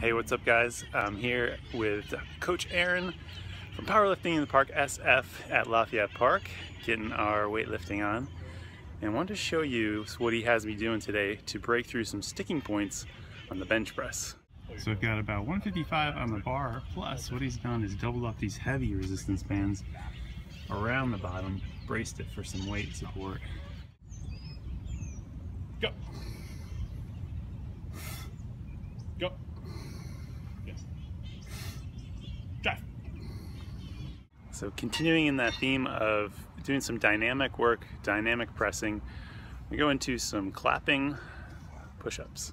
Hey, what's up guys? I'm here with Coach Aaron from Powerlifting in the Park SF at Lafayette Park, getting our weightlifting on. And I wanted to show you what he has me doing today to break through some sticking points on the bench press. So I've got about 155 on the bar, plus what he's done is doubled up these heavy resistance bands around the bottom, braced it for some weight support. Go. Go. So continuing in that theme of doing some dynamic work, dynamic pressing, we go into some clapping push-ups.